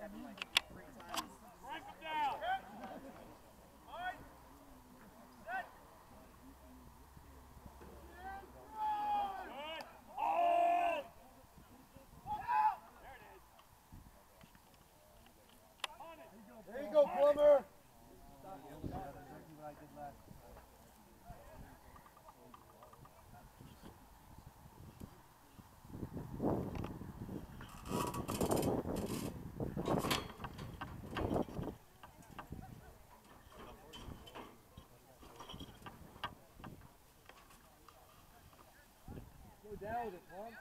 There you go, Plummer. Go down with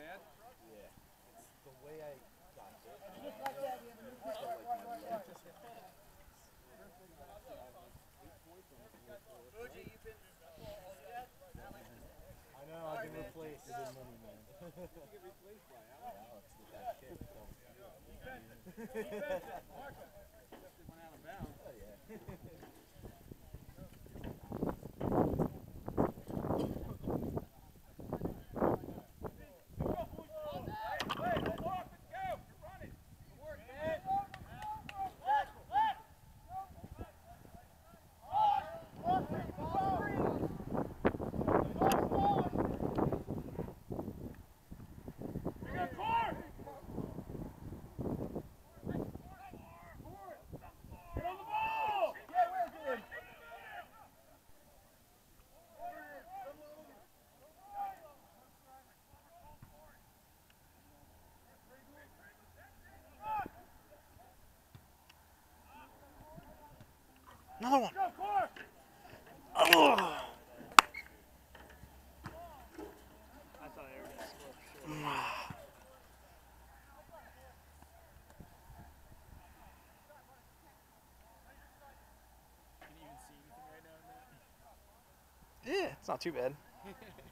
brother. You turned it bad. The way I got it. I know, I've been replaced. It didn't money, man. Alex with that kick. Except it went out of bounds. Oh, yeah. Another one. Yeah, it's not too bad.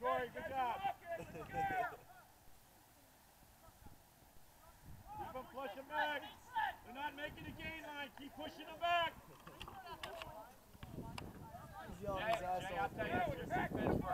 Corey, good job. Keep them pushing back. They're not making the gain line. Keep pushing them back. He's I'll tell you.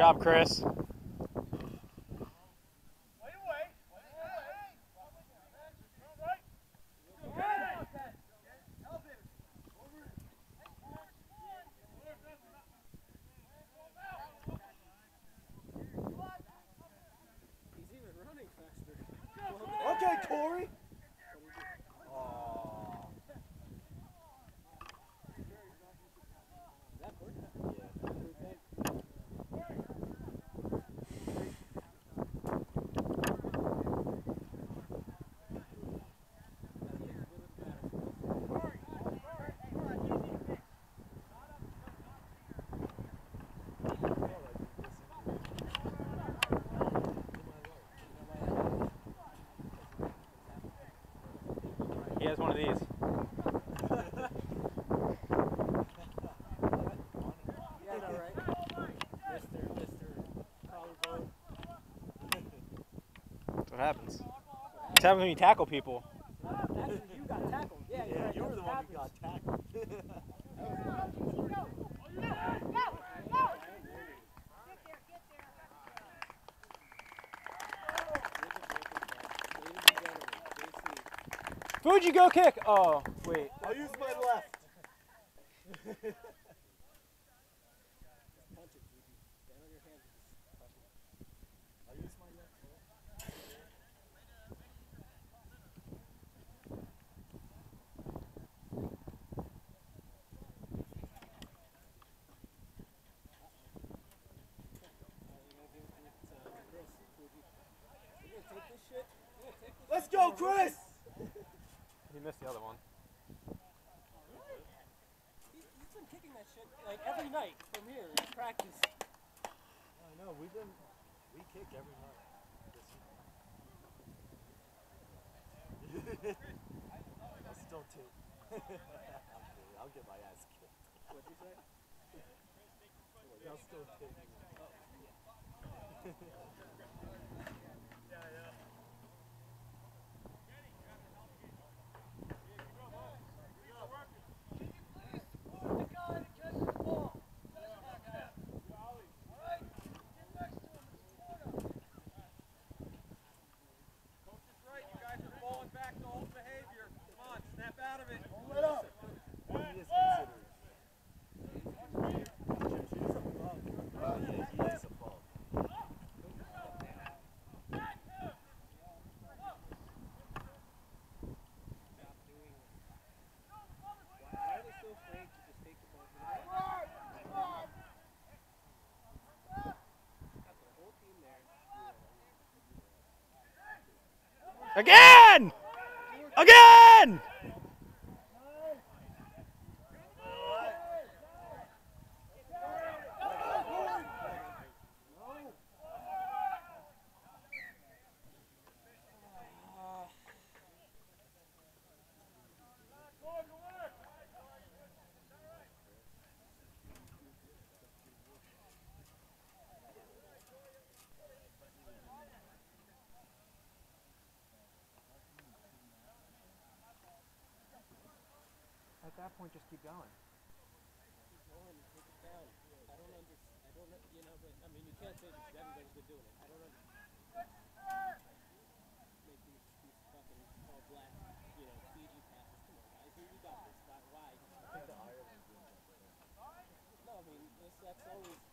job, Chris. has one of these. That's what happens. It's happened when you tackle people. you got tackled. Yeah you were the one who got tackled. Fuji, go kick. Oh, wait. I'll use my left. Let's go, Chris! He missed the other one. He, he's been kicking that shit like every night from here in practice. I know, we've been, we kick every night. I'll still take. I'm kidding, I'll get my ass kicked. What'd you say? I'll still take. Coach is right. You guys are falling back to old behavior. Come on, snap out of it. Let up! He is considered. He's above. Oh, yeah, he is above. Why are they so afraid to just take the ball from the back? Got the whole team there. Again! Again! At that point, just keep going. Going and take it down. I don't understand. I don't you know, but I mean, you can't say this 'cause everybody's been doing it. I don't understand. Make these, these fucking all black, you know, Fiji passes. Come on, guys. You, you got this. Why? Why? No, I mean, this, that's always.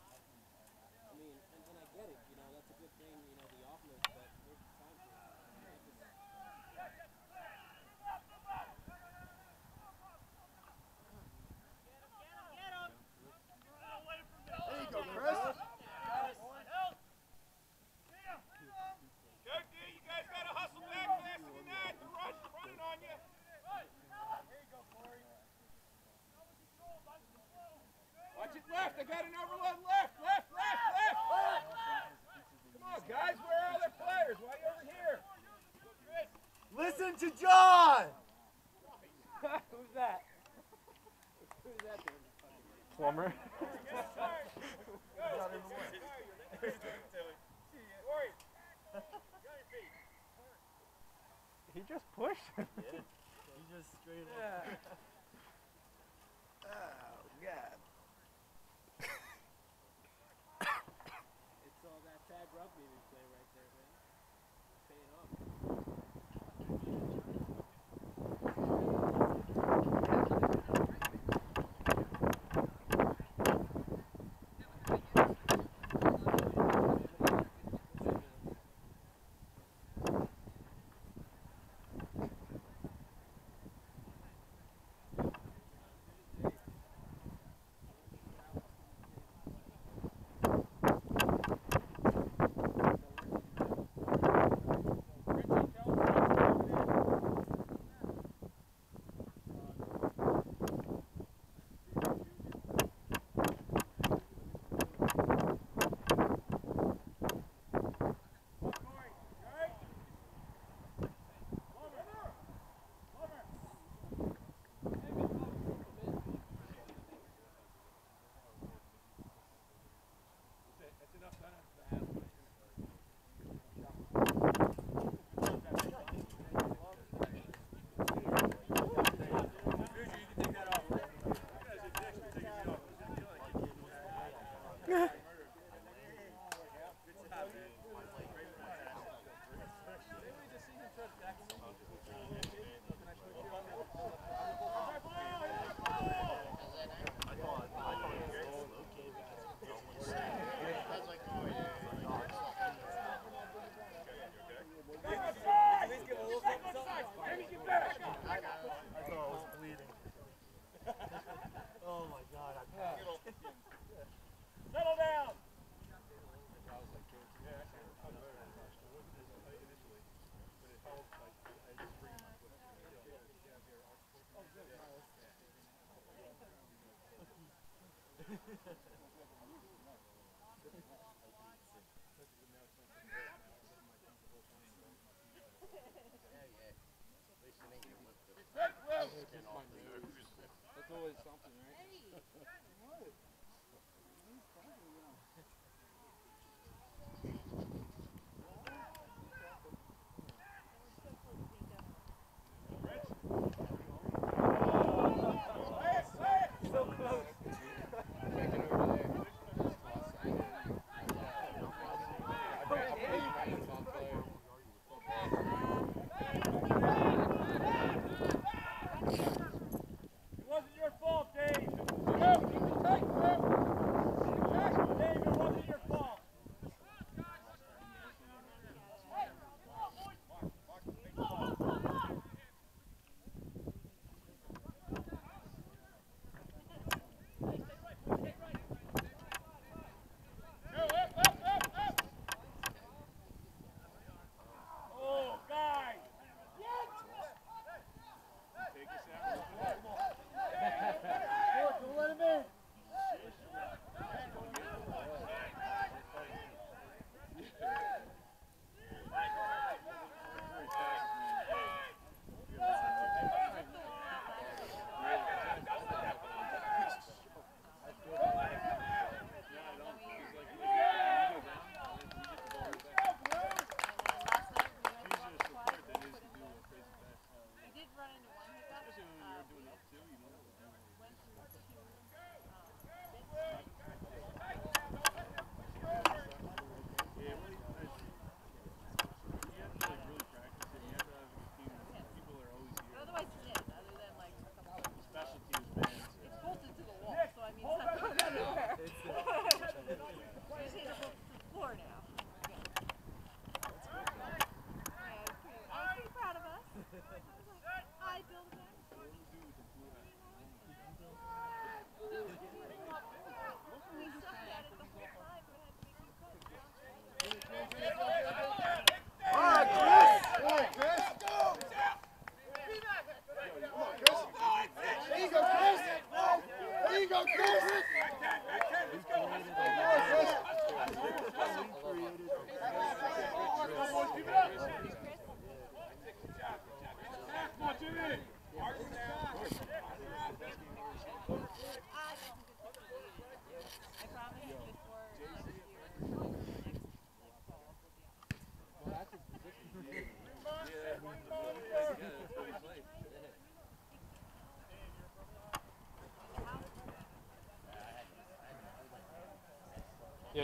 That's always something, right?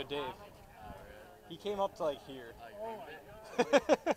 Dave. He came up to like here. Oh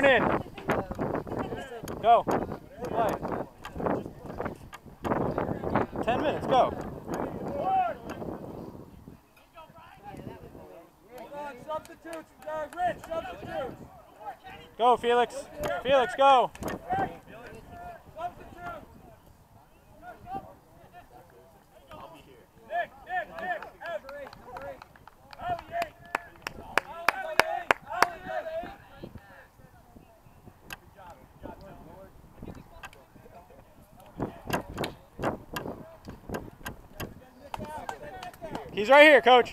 going in. Go. Play. Ten minutes. Go. Go, Felix. Felix, go. He's right here, coach.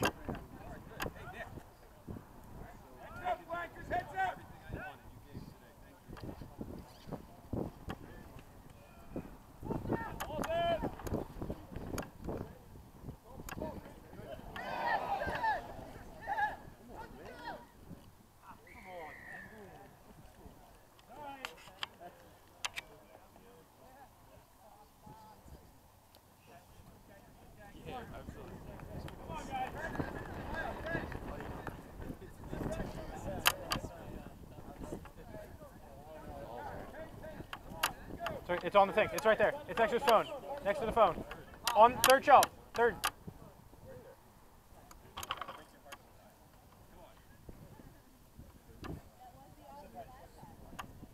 It's on the thing. It's right there. It's next to his phone. Next to the phone. On third shelf. Third.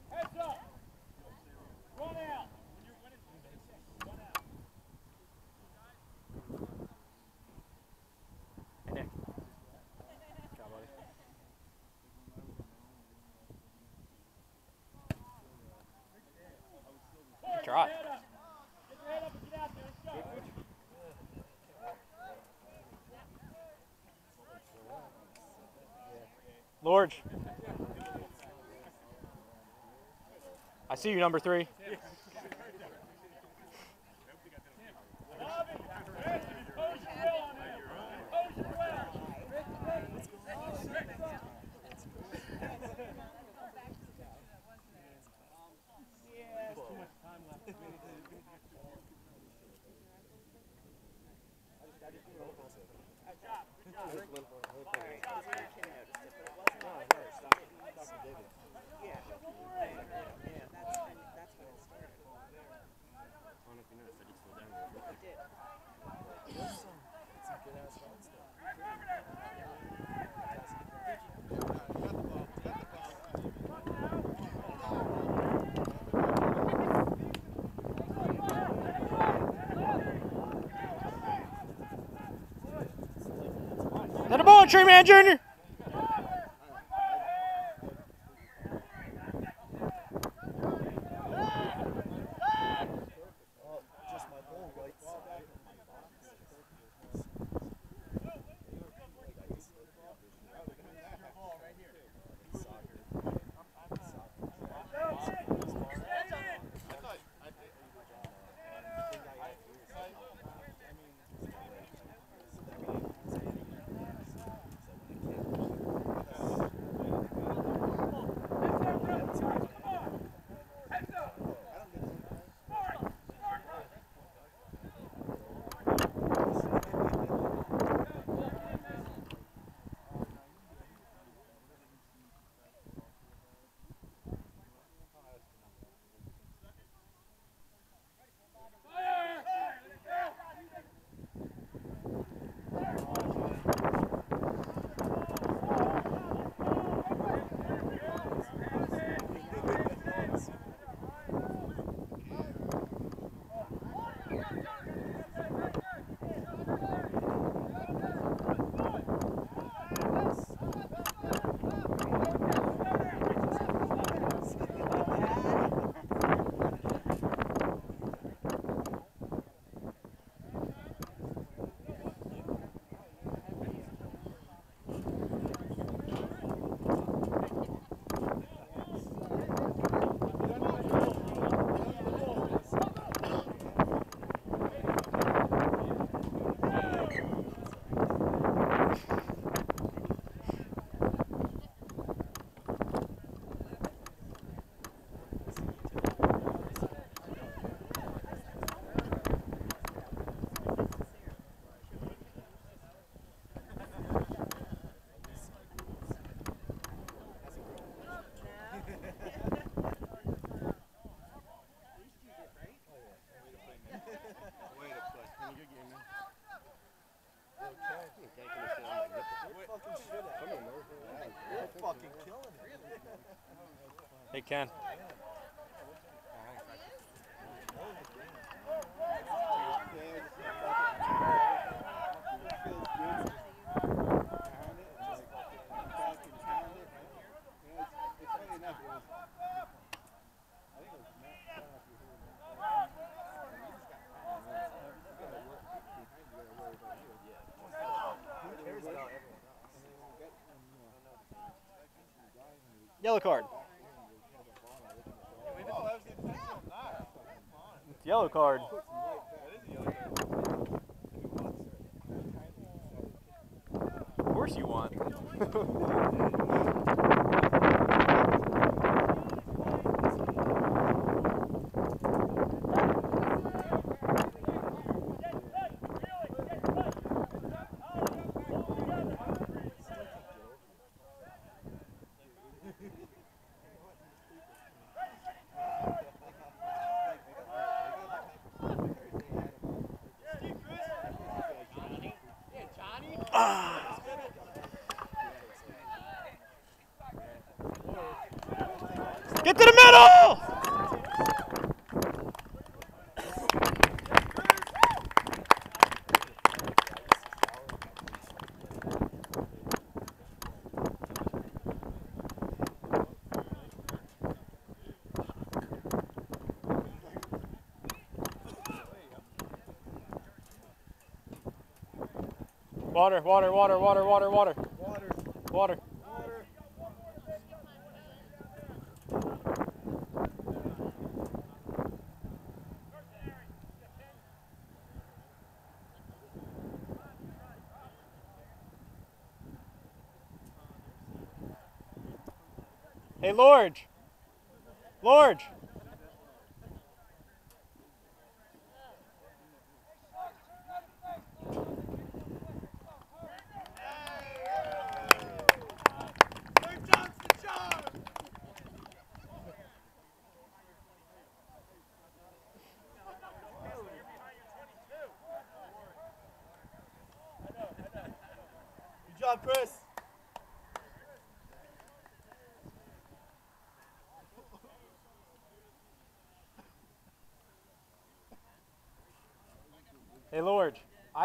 Heads up. Run out. Run out. Hey, Nick. Good job, buddy. Good try. Head up. Get your head up and get out there. Let's go. Lorge. I see you, number three. Tree Man Jr. fucking killing it. Hey, Ken. Yellow card. It's yellow card. Of course you want. middle! Water, water, water, water, water, water. Water. Water. Lord. Lord.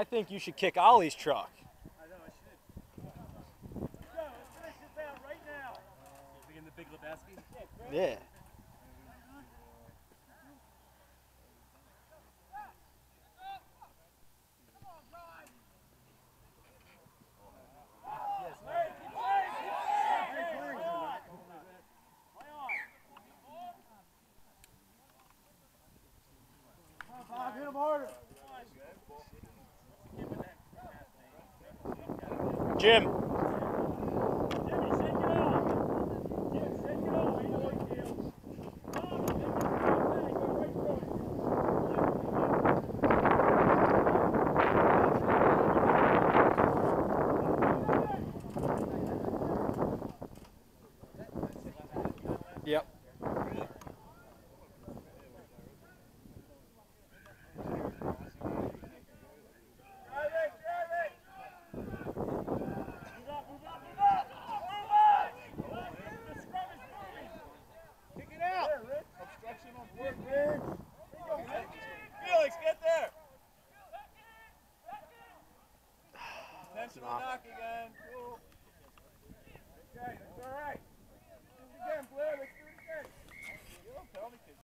I think you should kick Ollie's truck. Jim. Knock.